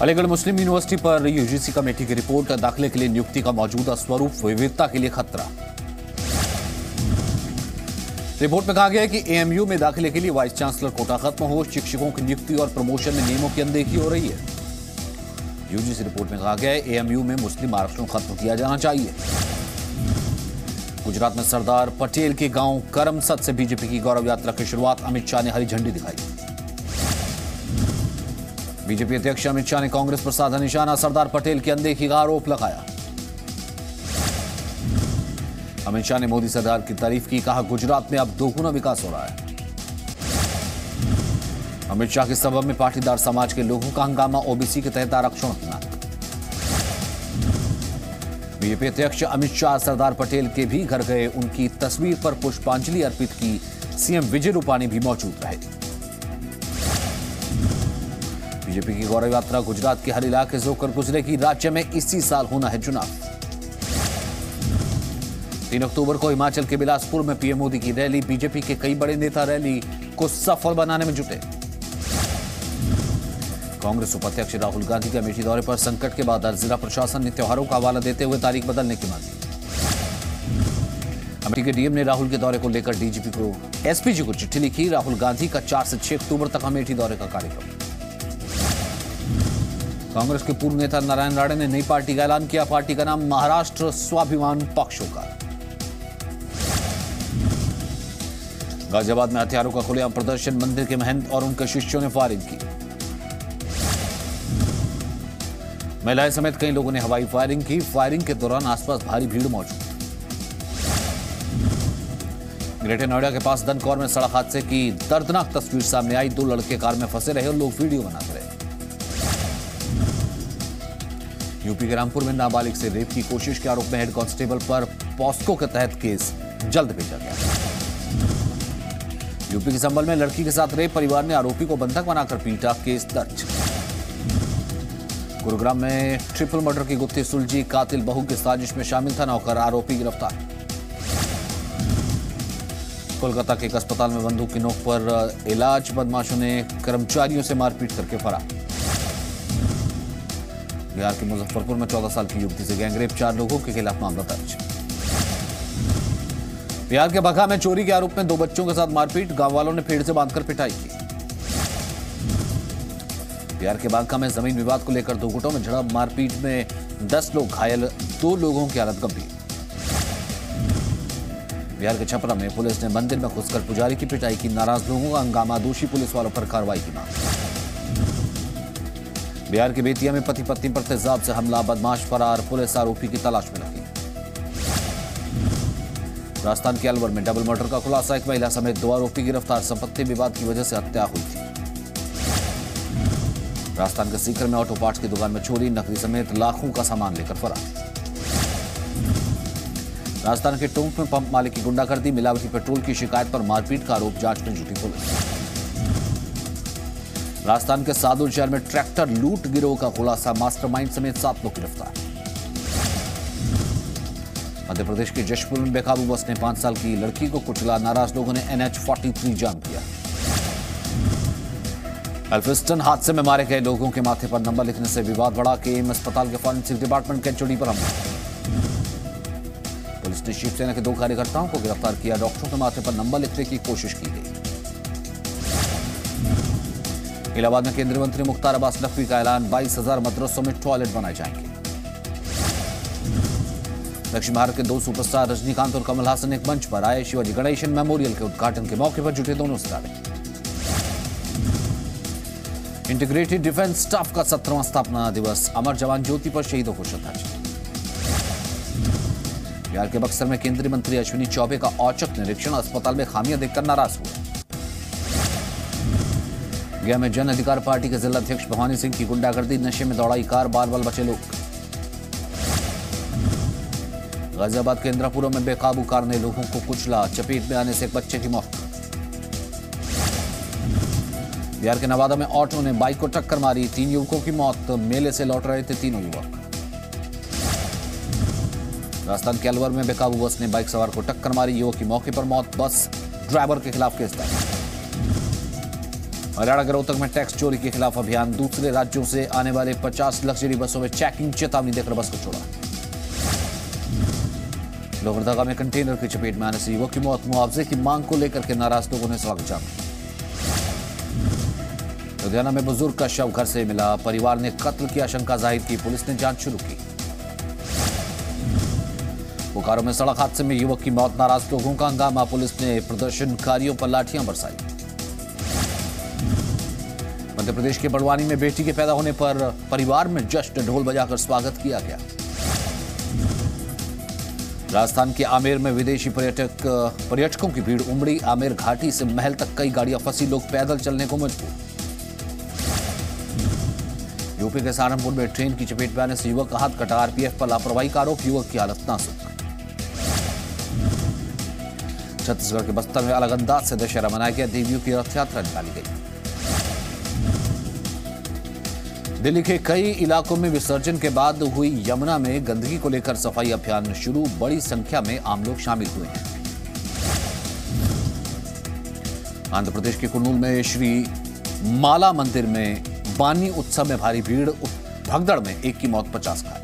Aligarh Muslim university पर UGC committee की report, दाखिले के लिए नियुक्ति का मौजूदा स्वरूप, विविधता के लिए खतरा। रिपोर्ट में कहा गया है कि एएमयू में दाखिले के लिए वाइस चांसलर कोटा खत्म हो, शिक्षकों की नियुक्ति और प्रमोशन में नियमों की अनदेखी हो रही है। यूजीसी रिपोर्ट में कहा गया है एएमयू में मुस्लिम आरक्षण खत्म किया जाना चाहिए। गुजरात में सरदार पटेल के गाँव करमसद से बीजेपी की गौरव यात्रा की शुरुआत, अमित शाह ने हरी झंडी दिखाई। बीजेपी अध्यक्ष अमित शाह ने कांग्रेस पर साधा निशाना, सरदार पटेल की अनदेखी का आरोप लगाया। अमित शाह ने मोदी सरकार की तारीफ़ की, कहा, गुजरात में अब दोगुना विकास हो रहा है। अमित शाह के सबब में पाटीदार समाज के लोगों का हंगामा, ओबीसी के तहत आरक्षण अपना। बीजेपी अध्यक्ष अमित शाह, सरदार पटेल के भी घर गए, उनकी तस्वीर पर पुष्पांजलि अर्पित की। सीएम विजय रूपाणी भी मौजूद रहे। बीजेपी की गौरव यात्रा गुजरात के हर इलाके से होकर गुजरेगी। राज्य में इसी साल होना है चुनाव। तीन अक्टूबर को हिमाचल के बिलासपुर में पीएम मोदी की रैली, बीजेपी के कई बड़े नेता रैली को सफल बनाने में जुटे। कांग्रेस उपाध्यक्ष राहुल गांधी के अमेठी दौरे पर संकट के बाद जिला प्रशासन ने त्योहारों का हवाला देते हुए तारीख बदलने की मांग की। अमेठी के डीएम ने राहुल के दौरे को लेकर डीजीपी को एसपीजी को चिट्ठी लिखी। राहुल गांधी का चार से छह अक्टूबर तक अमेठी दौरे का कार्यक्रम। कांग्रेस के पूर्व नेता नारायण राणे ने नई पार्टी का ऐलान किया। पार्टी का नाम महाराष्ट्र स्वाभिमान पक्ष होगा गाजियाबाद में हथियारों का खुलेआम प्रदर्शन, मंदिर के महंत और उनके शिष्यों ने फायरिंग की। महिलाएँ समेत कई लोगों ने हवाई फायरिंग की। फायरिंग के दौरान आसपास भारी भीड़ मौजूद। ग्रेटर नोएडा के पास दनकौर में सड़क हादसे की दर्दनाक तस्वीर सामने आई। दो लड़के कार में फंसे रहे और लोग वीडियो बनाते रहे। यूपी के रामपुर में नाबालिग से रेप की कोशिश के आरोप में हेड कांस्टेबल पर पॉस्को के तहत केस जल्द भेजा गया। यूपी के संबल में लड़की के साथ रेप परिवार ने आरोपी को बंधक बनाकर पीटा केस दर्ज। गुरुग्राम में ट्रिपल मर्डर की गुत्थी सुलझी, कातिल बहू की साजिश में शामिल था नौकर, आरोपी गिरफ़्तार। कोलकाता के एक अस्पताल में बंदूक की नोक पर इलाज, बदमाशों ने कर्मचारियों से मारपीट करके फरार। बिहार के मुजफ्फरपुर में 14 साल की युवती से गैंगरेप चार लोगों के खिलाफ मामला दर्ज। बिहार के बघा में चोरी के आरोप में दो बच्चों के साथ मारपीट, गाँव वालों ने पेड़ से बांधकर पिटाई की। बिहार के बांका में ज़मीन विवाद को लेकर दो गुटों में झड़प, मारपीट में दस लोग घायल, दो लोगों की हालत गंभीर। बिहार के छपरा में पुलिस ने मंदिर में घुसकर पुजारी की पिटाई की, नाराज़ लोगों का हंगामा दोषी पुलिस वालों पर कार्रवाई की मांग। बिहार के बेतिया में पति पत्नी पर तेजाब से हमला, बदमाश, फरार। पुलिस आरोपी की तलाश में लगी। राजस्थान के अलवर में डबल मर्डर का खुलासा। एक महिला समेत दो आरोपी गिरफ़्तार। संपत्ति विवाद की वजह से हत्या हुई थी। राजस्थान के सीकर में ऑटो पार्ट्स की दुकान में चोरी। नकदी समेत लाखों का सामान लेकर फरार। राजस्थान के टोंक में पंप मालिक की गुंडागर्दी। मिलावटी पेट्रोल की शिकायत पर मारपीट का आरोप। जाँच में जुटी पुलिस। राजस्थान के सादुल शहर में ट्रैक्टर लूट गिरोह का खुलासा, मास्टरमाइंड समेत सात लोग गिरफ़्तार। मध्य प्रदेश के जशपुर में बेकाबू बस ने पाँच साल की लड़की को कुचला। नाराज़ लोगों ने एनएच 43 जाम किया। एल्फिस्टन हादसे में मारे गए लोगों के माथे पर नंबर लिखने से विवाद बढ़ा। के एम अस्पताल के फॉरेंसिक डिपार्टमेंट के चोरी पर हमला। पुलिस ने शिवसेना के दो कार्यकर्ताओं को गिरफ़्तार किया। डॉक्टरों के माथे पर नंबर लिखने की कोशिश की गई। इलाहाबाद में केंद्रीय मंत्री मुख्तार अब्बास नकवी का ऐलान, बाईस हज़ार मदरसों में टॉयलेट बनाए जाएँगे। दक्षिण भारत के दो सुपरस्टार रजनीकांत और कमल हासन एक मंच पर आए। शिवाजी गणेशन मेमोरियल के उद्घाटन के मौके पर जुटे दोनों सितारे इंटीग्रेटेड डिफेंस स्टाफ का सत्रहवां स्थापना दिवस, अमर जवान ज्योति पर शहीदों को श्रद्धांजलि बिहार के बक्सर में केंद्रीय मंत्री अश्विनी चौबे का औचक निरीक्षण, अस्पताल में खामियाँ देखकर नाराज़ हुए। गया। में जन अधिकार पार्टी के जिला अध्यक्ष भवानी सिंह की गुंडागर्दी, नशे में दौड़ाई, कार बाल बाल बचे लोग। गाजियाबाद के इंद्रापुरा में बेकाबू कार ने लोगों को कुचला, चपेट में आने से एक बच्चे की मौत। बिहार के नवादा में ऑटो ने बाइक को टक्कर मारी, तीन युवकों की मौत, मेले से लौट रहे थे तीनों युवक। राजस्थान के अलवर में बेकाबू बस ने बाइक सवार को टक्कर मारी, युवक की मौके पर मौत, बस ड्राइवर के खिलाफ केस दर्ज। हरियाणा के रोहतक में टैक्स चोरी के खिलाफ अभियान, दूसरे राज्यों से आने वाले 50 लग्जरी बसों में चेकिंग चेतावनी देकर बस को छोड़ा। लोहरदगा में कंटेनर की चपेट में आने से युवक की मौत, मुआवजे की मांग को लेकर के नाराज़ लोगों ने सड़क जाम लुधियाना में बुज़ुर्ग का शव घर से मिला, परिवार ने कत्ल की आशंका ज़ाहिर की, पुलिस ने जाँच शुरू की। बोकारो में सड़क हादसे में युवक की मौत, नाराज़ लोगों का हंगामा, पुलिस ने प्रदर्शनकारियों पर लाठियाँ बरसाई। मध्य प्रदेश के बड़वानी में बेटी के पैदा होने पर परिवार में जश्न ढोल बजाकर स्वागत किया गया। राजस्थान के आमेर में विदेशी पर्यटक, पर्यटकों की भीड़ उमड़ी। आमेर घाटी से महल तक कई गाड़ियाँ फंसी, लोग पैदल चलने को मजबूर। यूपी के सहारनपुर में ट्रेन की चपेट में आने से युवक का हाथ कटा। आरपीएफ पर लापरवाही का आरोप, युवक की हालत नाजुक। छत्तीसगढ़ के बस्तर में अलग अंदाज से दशहरा मनाया गया। देवियों की रथ यात्रा निकाली गई। दिल्ली के कई इलाकों में विसर्जन के बाद हुई यमुना में गंदगी को लेकर सफ़ाई अभियान शुरू, बड़ी संख्या में आम लोग शामिल हुए हैं। आंध्र प्रदेश के कुर्नूल में श्री माला मंदिर में बानी उत्सव में भारी भीड़ भगदड़ में एक की मौत, पचास घायल